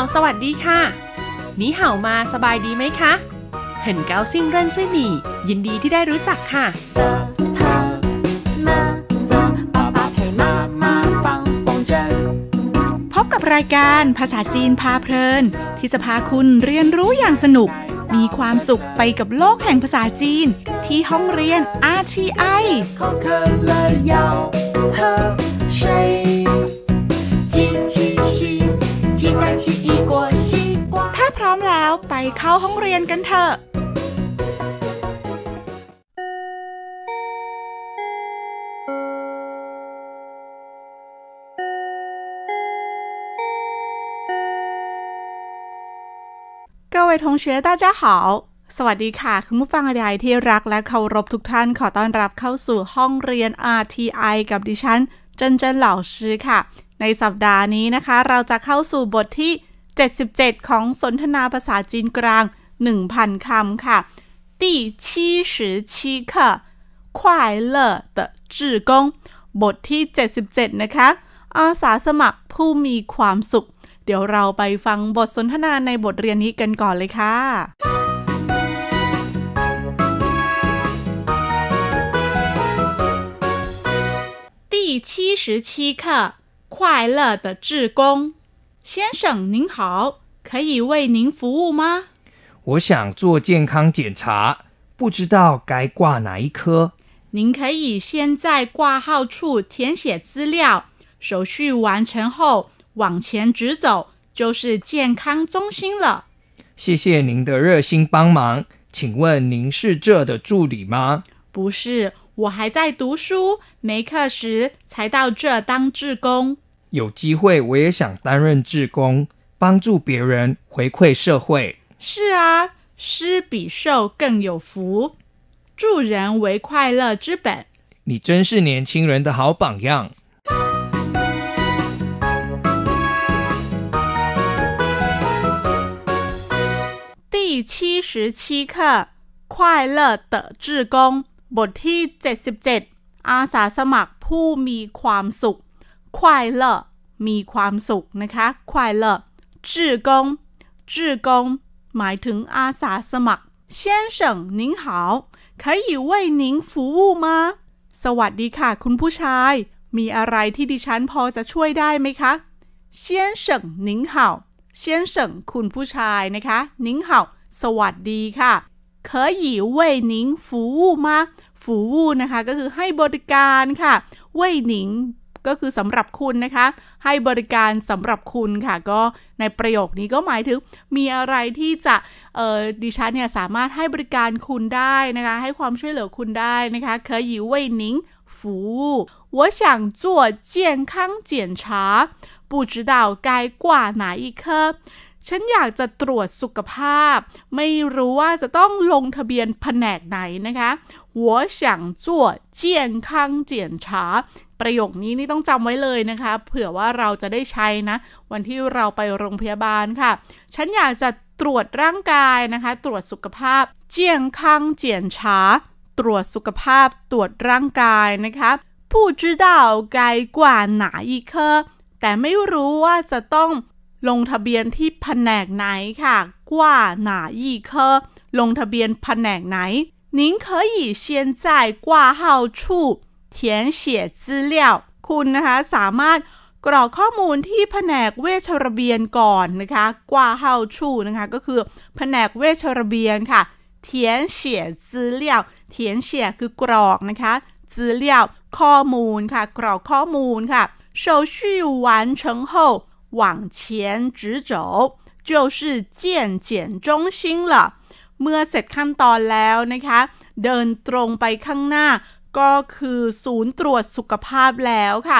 ห่าวสวัสดีค่ะนีเห่ามาสบายดีไหมคะเห็นเกาซิ่งเรนซิหนี่ยินดีที่ได้รู้จักค่ะพบกับรายการภาษาจีนพาเพลิน ที่จะพาคุณเรียนรู้อย่างสนุก มีความสุขไปกับโลกแห่งภาษาจีน ที่ห้องเรียน RTI 口渴了要喝水，机器洗，鸡蛋洗一锅西瓜。 ถ้าพร้อมแล้วไปเข้าห้องเรียนกันเถอะ 各位同学大家好สวัสดีค่ะ คุณผู้ฟังใดที่รักและเคารพทุกท่านขอต้อนรับเข้าสู่ห้องเรียน RTI กับดิฉัน เจนเจนเหล่าชื่อค่ะ ในสัปดาห์นี้นะคะ เราจะเข้าสู่บทที่ 77 ของสนทนาภาษาจีนกลาง 1,000 คำค่ะ第七十七课快乐的志工บทที่ 77 นะคะ อาสาสมัครผู้มีความสุข เดี๋ยวเราไปฟังบทสนทนาในบทเรียนนี้กันก่อนเลยค่ะ 第七十七课： 快乐的志工。先生您好，可以为您服务吗？我想做健康检查，不知道该挂哪一科。您可以先在挂号处填写资料，手续完成后往前直走就是健康中心了。谢谢您的热心帮忙，请问您是这的助理吗？不是，我还在读书，没课时才到这当志工。有机会我也想担任志工，帮助别人，回馈社会。是啊，施比受更有福，助人为快乐之本。你真是年轻人的好榜样。第七十七课快乐的志工บทที่ 77 อาสาสมัครผู้มีความสุข 快乐มีความสุขนะคะ快乐志工志工หมายถึงอาสาสมัคร先生您好可以为您服务吗สวัสดีค่ะ คุณผู้ชาย มีอะไรที่ดิฉันพอจะช่วยได้ไหมคะ先生您好先生คุณผู้ชายนะคะ您好สวัสดีค่ะ可以为您服务吗服务นะคะก็คือให้บริการค่ะ为您 ก็คือสำหรับคุณนะคะ ให้บริการสำหรับคุณค่ะ ก็ในประโยคนี้ก็หมายถึง มีอะไรที่จะเอ่อดิฉันเนี่ยสามารถให้บริการคุณได้นะคะ ให้ความช่วยเหลือคุณได้นะคะ可以为您服务我想做健康检查不知道该挂哪一科ฉันอยากจะตรวจสุขภาพ ไม่รู้ว่าจะต้องลงทะเบียนแผนกไหนนะคะ 我想做健康检查ประโยคนี้นี่ต้องจำไว้เลยนะคะ เผื่อว่าเราจะได้ใช้นะ วันที่เราไปโรงพยาบาลค่ะ ฉันอยากจะตรวจร่างกายนะคะ ตรวจสุขภาพเจียงคังเจียนฉาตรวจสุขภาพ ตรวจร่างกายนะคะ不知道该挂哪一科แต่ไม่รู้ว่าจะต้องลงทะเบียนที่แผนกไหนค่ะ挂哪一科ลงทะเบียนแผนกไหน 您可以先在挂号处填写资料คุณนะคะสามารถกรอกข้อมูลที่แผนกเวชระเบียนก่อนนะคะกว่าเฮาชูนะคะก็คือแผนกเวชระเบียนค่ะเทียนเฉีย资料เทียนเฉียคือกรอกนะคะ资料ข้อมูลค่ะ กรอกข้อมูลค่ะ手续完成后往前直走就是健检中心了 เมื่อเสร็จขั้นตอนแล้วนะคะ เดินตรงไปข้างหน้า ก็คือศูนย์ตรวจสุขภาพแล้วค่ะ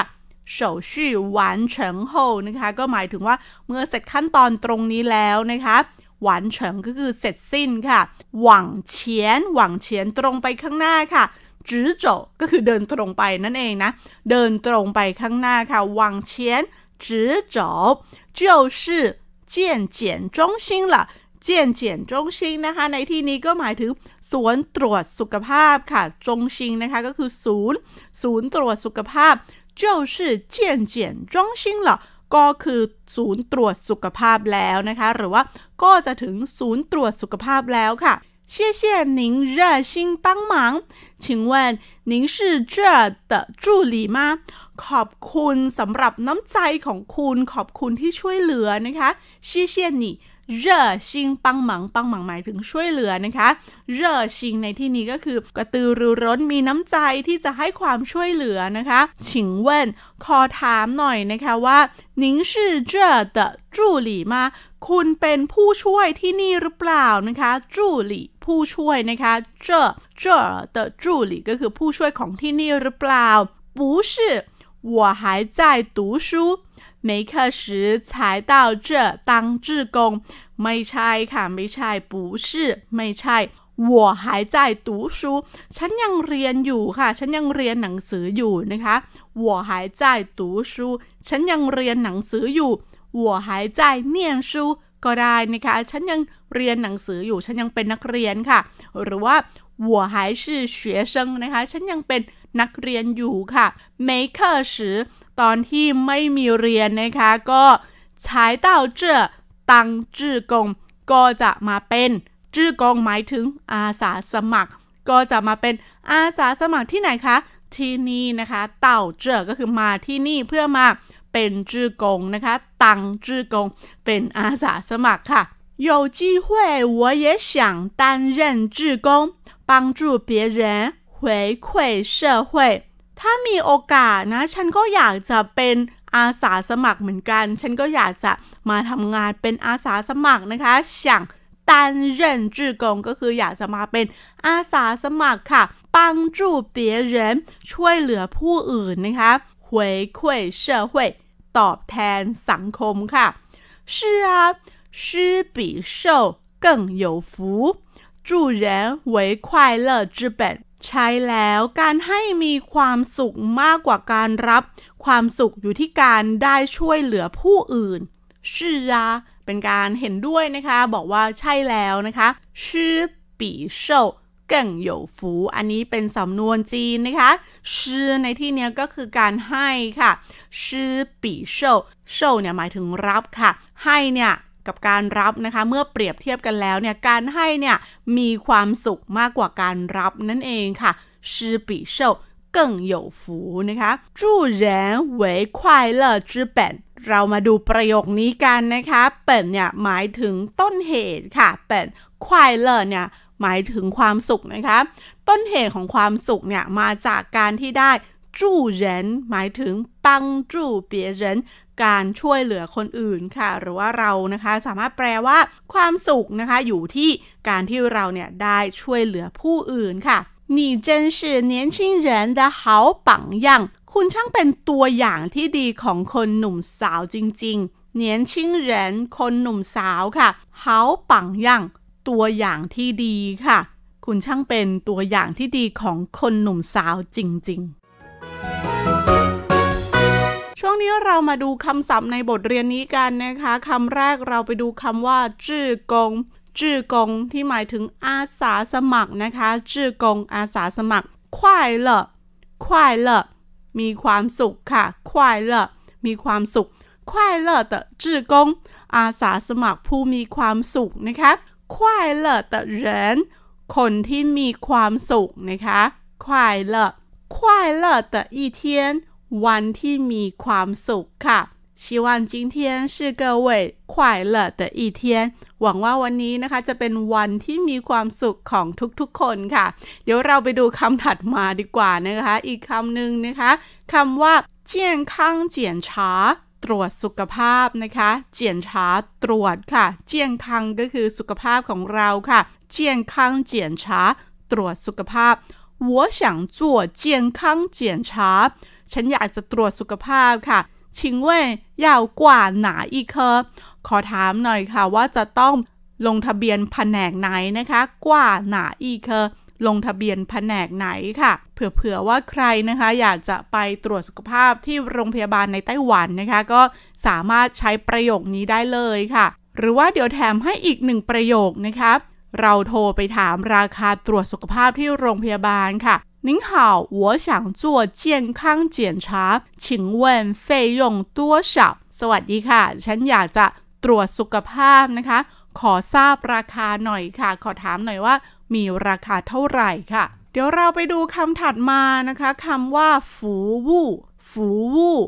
手续完成后นะคะ ก็หมายถึงว่าเมื่อเสร็จขั้นตอนตรงนี้แล้วนะคะหวานเฉิงก็คือเสร็จสิ้นค่ะ หวังเฉียน หวังเฉียนตรงไปข้างหน้าค่ะจื้อโจก็คือเดินตรงไปนั่นเองนะ เดินตรงไปข้างหน้าค่ะหวังเฉียนจื้อโจ就是健检中心了 เจียนเจียนจงชิงนะคะ ในที่นี้ก็หมายถึงสวนตรวจสุขภาพค่ะ จงชิงนะคะ ก็คือศูนย์ ศูนย์ตรวจสุขภาพ就是健检中心了 ก็คือศูนย์ตรวจสุขภาพแล้วนะคะ หรือว่าก็จะถึงศูนย์ตรวจสุขภาพแล้วค่ะ谢谢您热心帮忙请问您是这儿的助理吗ขอบคุณสำหรับน้ำใจของคุณขอบคุณที่ช่วยเหลือนะคะ谢谢你 เร่อชิงปังหมังปังหมังหมายถึงช่วยเหลือนะคะเร่อชิงในที่นี้ก็คือกระตือรือร้นมีน้ำใจที่จะให้ความช่วยเหลือนะคะ请问ขอถามหน่อยนะคะว่า您是这的助理吗คุณเป็นผู้ช่วยที่นี่หรือเปล่านะคะ助理ผู้ช่วยนะคะ这这的助理ก็คือผู้ช่วยของที่นี่หรือเปล่า不是我还在读书 没课时才到这当志工ไม่ใช่ค่ะไม่ใช่不是ไม่ใช่我还在读书ฉันยังเรียนอยู่ค่ะ ฉันยังเรียนหนังสืออยู่นะคะ我还在读书ฉันยังเรียนหนังสืออยู่我还在念书ก็ได้นะคะ ฉันยังเรียนหนังสืออยู่ ฉันยังเป็นนักเรียนค่ะ หรือว่า我还是学生นะคะ ฉันยังเป็นนักเรียนอยู่ค่ะ没课时 ตอนที่ไม่มีเรียนนะคะ ก็ใช้到这当志工ก็จะมาเป็นจื้อกงหมายถึงอาสาสมัคร ก็จะมาเป็นอาสาสมัครที่ไหนคะที่นี่นะคะเต่าเจอก็คือมาที่นี่เพื่อมาเป็นจื้อกงนะคะตังจื้อกงเป็นอาสาสมัครค่ะ有机会我也想担任志工帮助别人回馈社会 ถ้ามีโอกาสนะ ฉันก็อยากจะเป็นอาสาสมัครเหมือนกัน ฉันก็อยากจะมาทำงานเป็นอาสาสมัครนะคะ想担任志工ก็คืออยากจะมาเป็นอาสาสมัครค่ะ帮助别人ช่วยเหลือผู้อื่นนะคะ回馈社会ตอบแทนสังคมค่ะ是啊施比受更有福助人为快乐之本 ใช่แล้วการให้มีความสุขมากกว่าการรับ ความสุขอยู่ที่การได้ช่วยเหลือผู้อื่นชื่อเป็นการเห็นด้วยนะคะ บอกว่าใช่แล้วนะคะชื่อปีโชเก่ง有福อันนี้เป็นสำนวนจีนนะคะชื่อในที่นี้ก็คือการให้ค่ะชื่อปีโชโชเนี่ยหมายถึงรับค่ะ ให้เนี่ย กับการรับนะคะ เมื่อเปรียบเทียบกันแล้วเนี่ย การให้เนี่ยมีความสุขมากกว่าการรับนั่นเองค่ะ施比受更有福นะคะ助人为快乐之本เรามาดูประโยคนี้กันนะคะเปิดเนี่ยหมายถึงต้นเหตุค่ะเปิดควายเลอเนี่ยหมายถึงความสุขนะคะ ต้นเหตุของความสุขเนี่ยมาจากการที่ได้จู้เหรินหมายถึงปังจู้เปียเหริน การช่วยเหลือคนอื่นค่ะ หรือว่าเรานะคะสามารถแปลว่า ความสุขนะคะอยู่ที่การที่เราเนี่ยได้ช่วยเหลือผู้อื่นค่ะ你真是年轻人的好榜样คุณช่างเป็นตัวอย่างที่ดีของคนหนุ่มสาวจริงๆ年轻人คนหนุ่มสาวค่ะ好榜样ตัวอย่างที่ดีค่ะ คุณช่างเป็นตัวอย่างที่ดีของคนหนุ่มสาวจริง ๆ นี้เรามาดูคำศัพท์ในบทเรียนนี้กันนะคะคำแรกเราไปดูคำว่าจื้อกงจื้อกงที่หมายถึงอาสาสมัครนะคะจื้อกงอาสาสมัครควายเลควายเลมีความสุขค่ะควายเลมีความสุขควายเล的志工อาสาสมัครผู้มีความสุขนะคะ快乐的人คนที่มีความสุขนะคะ快乐快乐的一天 วันที่มีความสุขค่ะ希望今天是各位快乐的一天หวังว่าวันนี้นะคะจะเป็นวันที่มีความสุขของทุกๆคนค่ะ เดี๋ยวเราไปดูคำถัดมาดีกว่านะคะ อีกคำหนึ่งนะคะคำว่า健康检查ตรวจสุขภาพนะคะเจียนชาตรวจค่ะ เจียงคังก็คือสุขภาพของเราค่ะเจียงคังเจียนชาตรวจสุขภาพ我想做健康检查 ฉันอยากจะตรวจสุขภาพค่ะ ชิงเว่ยยาวกว่าหนาอีเคอขอถามหน่อยค่ะว่าจะต้องลงทะเบียนแผนกไหนนะคะ กว่าหนาอีเคอลงทะเบียนแผนกไหนค่ะ เผื่อว่าใครนะคะ อยากจะไปตรวจสุขภาพที่โรงพยาบาลในไต้หวันนะคะ ก็สามารถใช้ประโยคนี้ได้เลยค่ะ หรือว่าเดี๋ยวแถมให้อีกหนึ่งประโยคนะครับเราโทรไปถามราคาตรวจสุขภาพที่โรงพยาบาลค่ะ 您好我想做健康检查请问费用多少ส สวัสดีค่ะ ฉันอยากจะตรวจสุขภาพนะคะ ขอทราบราคาหน่อยค่ะ ขอถามหน่อยว่า มีราคาเท่าไหร่ค่ะ เดี๋ยวเราไปดูคำถัดมานะคะคำว่าฝูวู่ฝูวู่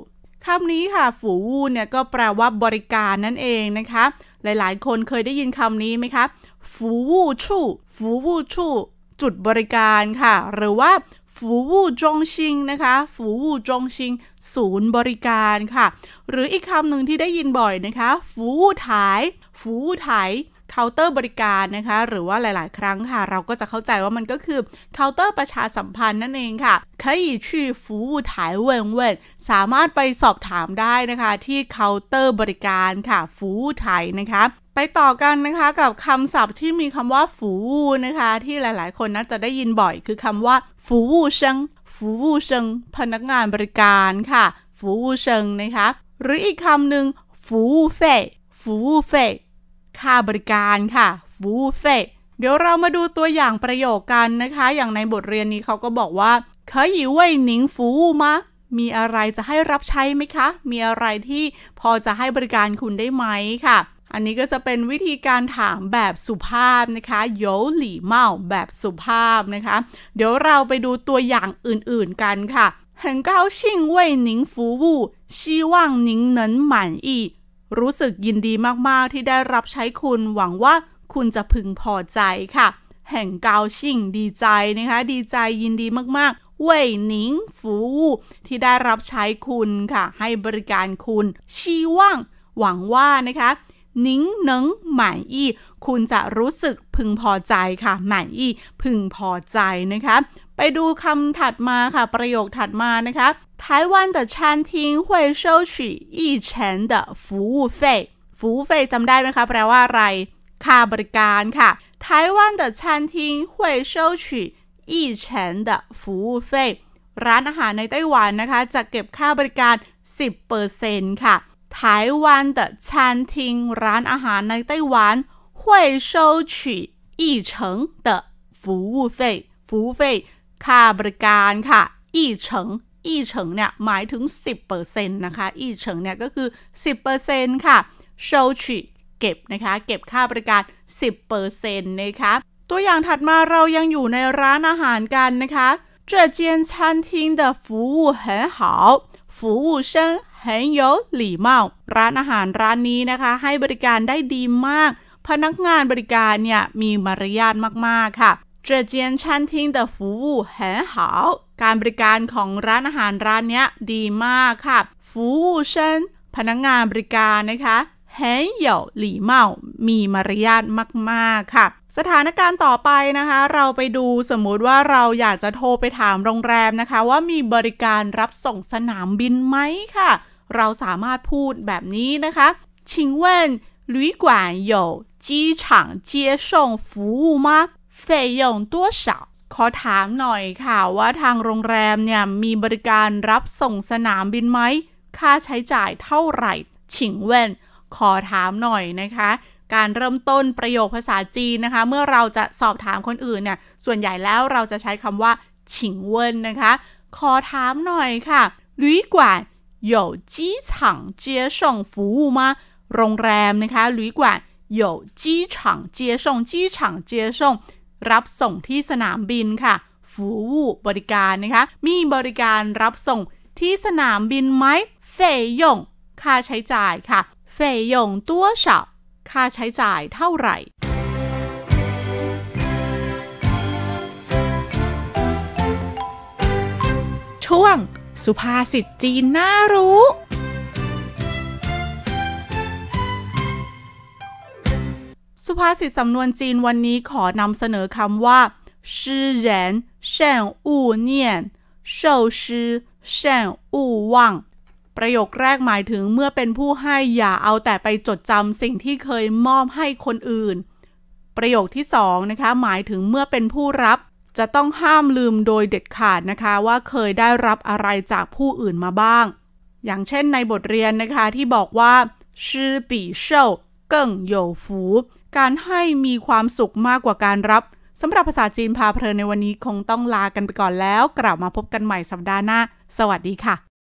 คำนี้ค่ะ ฝูวู่เนี่ยก็แปลว่าบริการนั่นเองนะคะ หลายๆ คนเคยได้ยินคำนี้ไหมคะฝูวู่ชู่ฝูวู่ชู่ จุดบริการค่ะ หรือว่าฝูวู่จงชิงนะคะฝูวู่จงชิง ศูนย์บริการค่ะ หรืออีกคำหนึ่งที่ได้ยินบ่อยนะคะฝูวู่ถ่ายฝูวู่ถ่ายเคาน์เตอร์บริการนะคะ หรือว่าหลาย ๆ ครั้งค่ะ เราก็จะเข้าใจว่ามันก็คือเคาน์เตอร์ประชาสัมพันธ์นั่นเองค่ะ可以去服务台问问สามารถไปสอบถามได้นะคะ ที่เคาน์เตอร์บริการค่ะฟูไทยนะคะ ไปต่อกันนะคะกับคำศัพท์ที่มีคำว่า服务 นะคะ ที่หลายๆ คนน่าจะได้ยินบ่อย คือคำว่า服务生 服务生พนักงานบริการค่ะ服务生 นะคะ หรืออีกคำหนึ่ง服务费 服务费ค่าบริการค่ะ服务费เดี๋ยวเรามาดูตัวอย่างประโยคกันนะคะ อย่างในบทเรียนนี้เขาก็บอกว่า可以为您服务吗มีอะไรจะให้รับใช้ไหมคะ มีอะไรที่พอจะให้บริการคุณได้ไหมค่ะ อันนี้ก็จะเป็นวิธีการถามแบบสุภาพนะคะโยหลี่เมาแบบสุภาพนะคะ เดี๋ยวเราไปดูตัวอย่างอื่นๆกันค่ะ很高兴为您服务希望您能满意รู้สึกยินดีมากๆที่ได้รับใช้คุณ หวังว่าคุณจะพึงพอใจค่ะ แห่งเกาชิงดีใจนะคะ ดีใจยินดีมากๆเว่ยหนิงฟูที่ได้รับใช้คุณค่ะ ให้บริการคุณชีว่างหวังว่านะคะห นิงหนังหมายอี้คุณจะรู้สึกพึงพอใจค่ะหมายอี้พึงพอใจนะคะ ไปดูคำถัดมาค่ะ ประโยคถัดมานะคะ台湾的餐厅会收取一成的服务费服务费จำได้ไหมคะ แปลว่าอะไร ค่าบริการค่ะ台湾的餐厅会收取一成的服务费ร้านอาหารในไต้หวันนะคะ จะเก็บค่าบริการ 10%ค่ะ 台湾的餐厅ร้านอาหารในไต้หวัน会收取一成的服务费服务费ค่าบริการค่ะ一成อีเฉิงเนี่ยหมายถึง 10%นะคะอีเฉิงเนี่ยก็คือ 10%ค่ะโชชิเก็บนะคะ เก็บค่าบริการ 10%นะคะ ตัวอย่างถัดมาเรายังอยู่ในร้านอาหารกันนะคะ这间餐厅的服务很好服务生 เฮงโยลีเมาร้านอาหารร้านนี้นะคะ ให้บริการได้ดีมาก พนักงานบริการเนี่ยมีมารยาทมากๆค่ะเจเจียนชันทิงเห่การบริการของร้านอาหารร้านนี้ดีมากค่ะ ฟูวูพนักงานบริการนะคะเฮงโยลีเมามีมารยาทมากๆค่ะสถานการณ์ต่อไปนะคะ เราไปดูสมมุติว่าเราอยากจะโทรไปถามโรงแรมนะคะ ว่ามีบริการรับส่งสนามบินไหมค่ะ เราสามารถพูดแบบนี้นะคะ请问旅馆有机场接送服务吗费用多少ขอถามหน่อยค่ะว่าทางโรงแรมเนี่ยมีบริการรับส่งสนามบินไหม ค่าใช้จ่ายเท่าไหร่ฉิงเว่นขอถามหน่อยนะคะ การเริ่มต้นประโยคภาษาจีนนะคะ เมื่อเราจะสอบถามคนอื่นเนี่ย ส่วนใหญ่แล้วเราจะใช้คำว่าฉิงเว่นนะคะ ขอถามหน่อยค่ะ旅馆 有机场接送服务吗โรงแรมนะคะ旅馆有机场接送机场接送รับส่งที่สนามบินค่ะ ฟูวูบริการนะคะ มีบริการรับส่งที่สนามบินไหมเฟยยงค่าใช้จ่ายค่ะเฟยยงตัว少ค่าใช้จ่ายเท่าไหร่ ช่วง สุภาษิตจีนน่ารู้ สุภาษิตสำนวนจีนวันนี้ขอนำเสนอคำว่า诗人善勿念受施善勿忘ประโยคแรกหมายถึงเมื่อเป็นผู้ให้อย่าเอาแต่ไปจดจำสิ่งที่เคยมอบให้คนอื่น ประโยคที่สองนะคะ หมายถึงเมื่อเป็นผู้รับ จะต้องห้ามลืมโดยเด็ดขาดนะคะ ว่าเคยได้รับอะไรจากผู้อื่นมาบ้าง อย่างเช่นในบทเรียนนะคะที่บอกว่าชื่อปีเช่าเกิ่งโยฟูการให้มีความสุขมากกว่าการรับสำหรับภาษาจีนพาเพลินในวันนี้คงต้องลากันไปก่อนแล้ว กลับมาพบกันใหม่สัปดาห์หน้า สวัสดีค่ะ